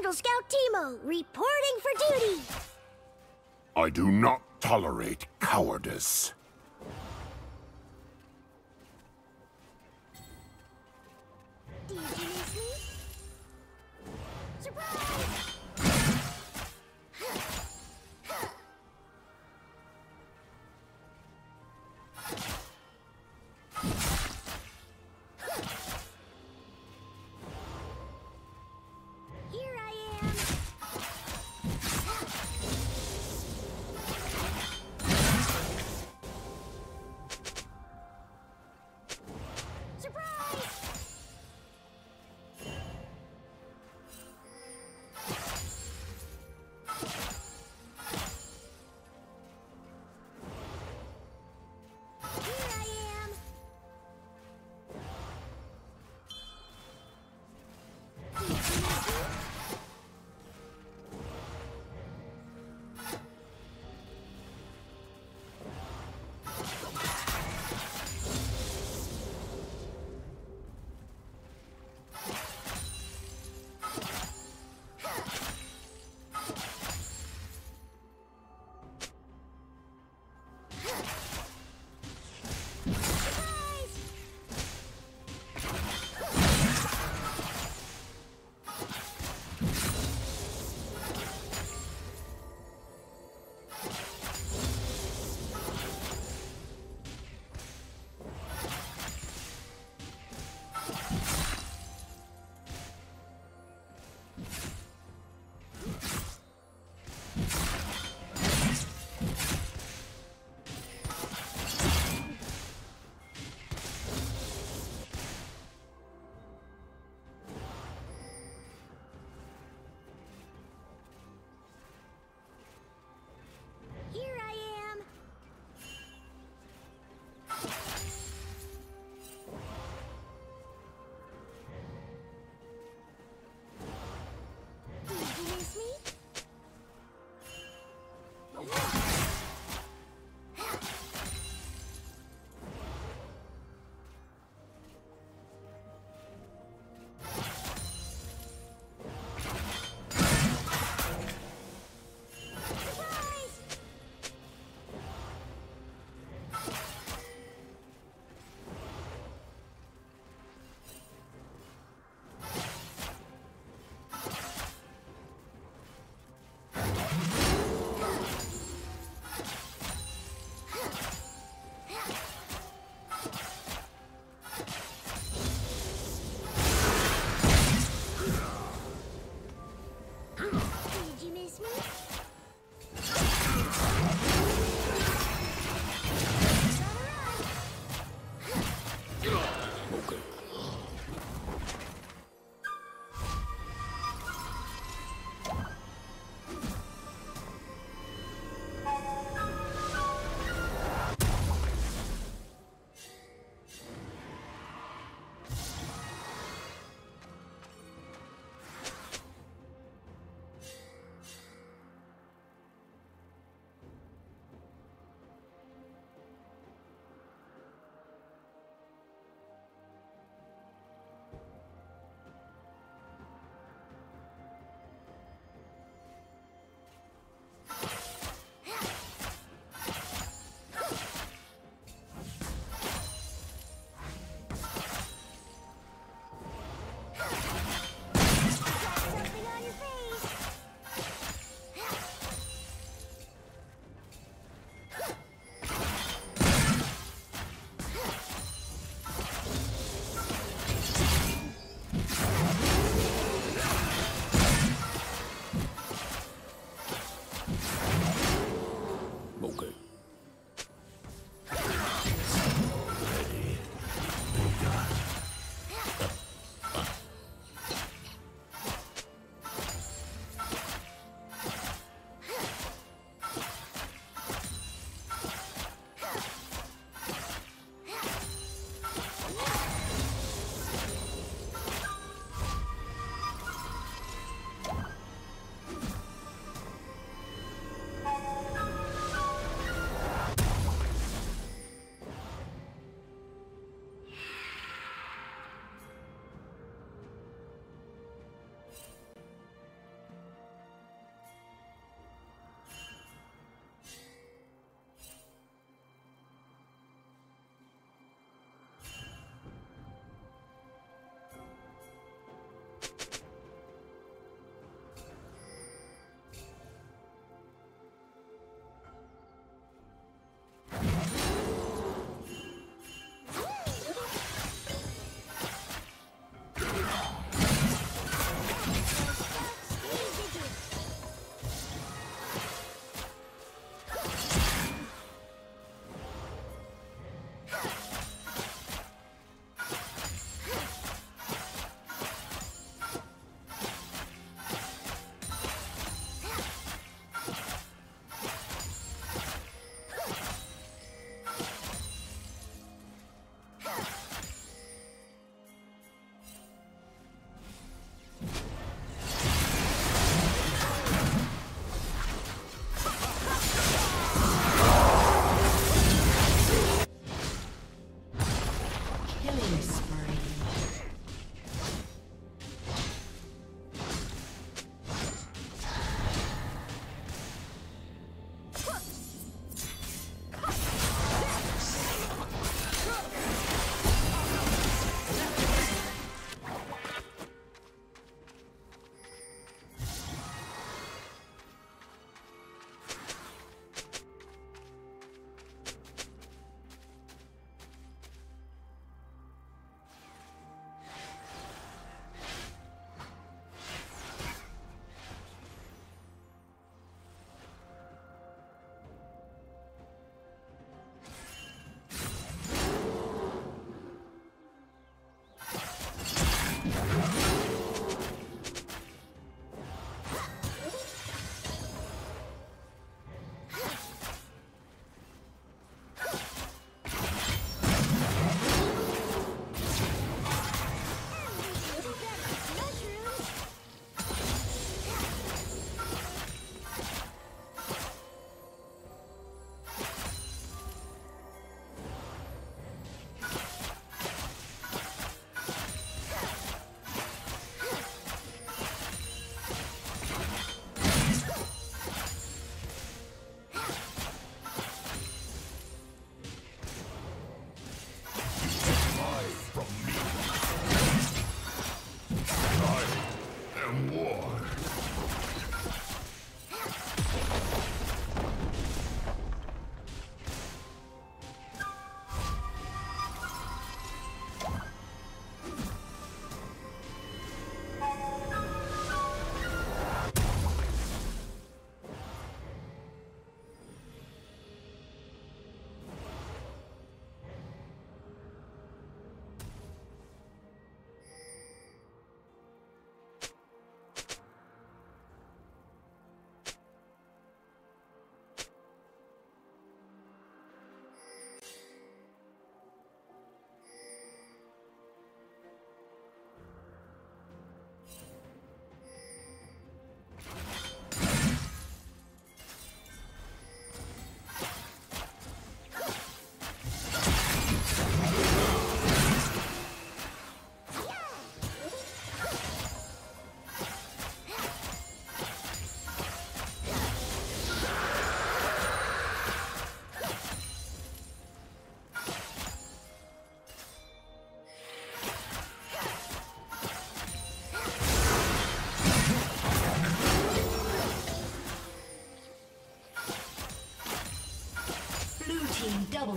Vandal Scout Teemo, reporting for duty. I do not tolerate cowardice. Did you miss me? Surprise!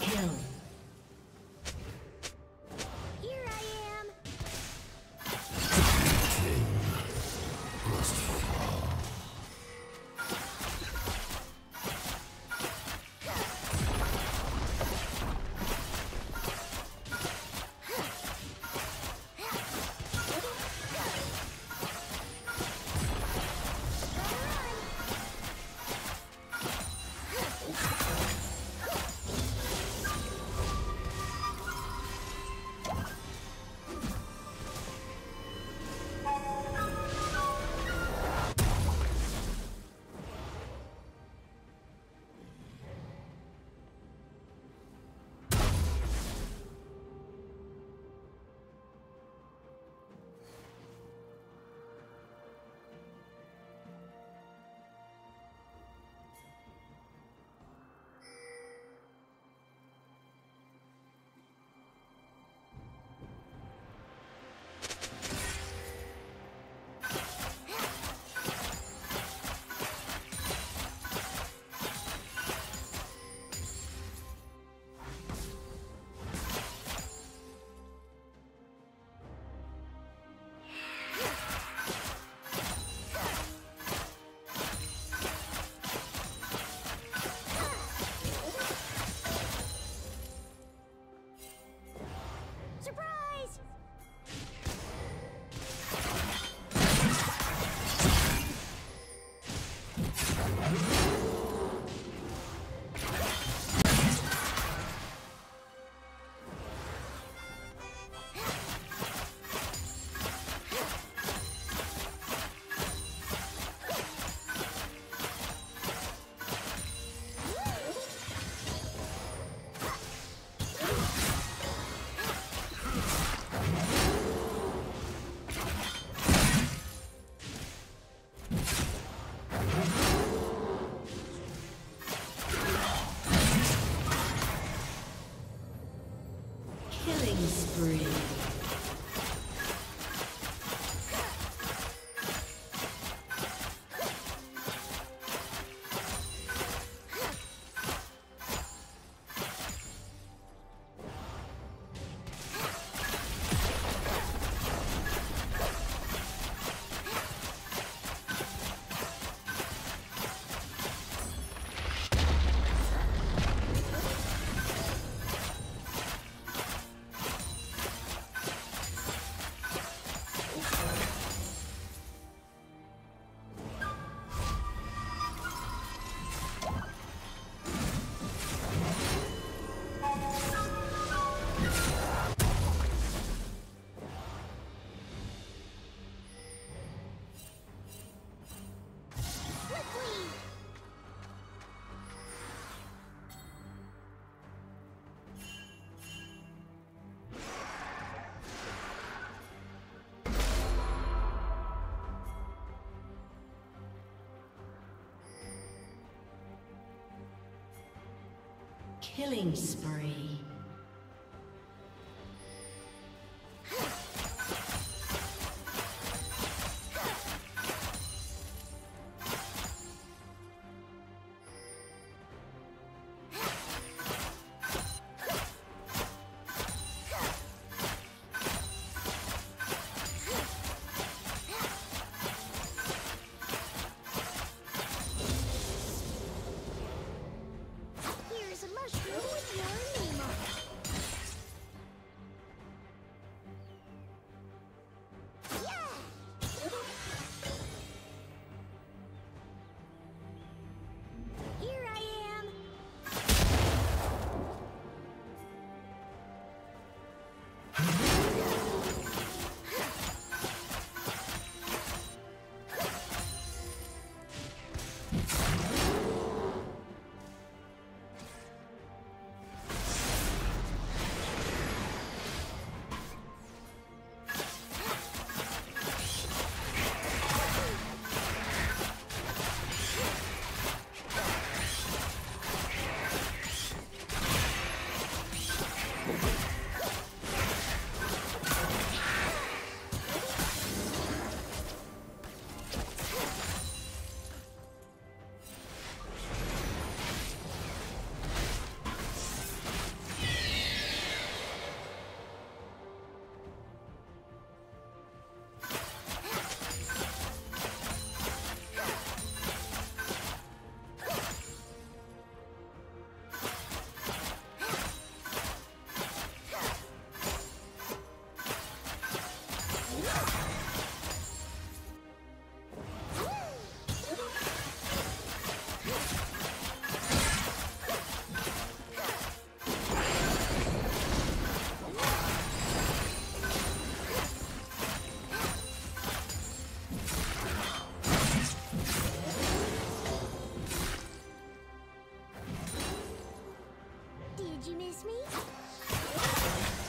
Kill. Killing spree. Did you miss me?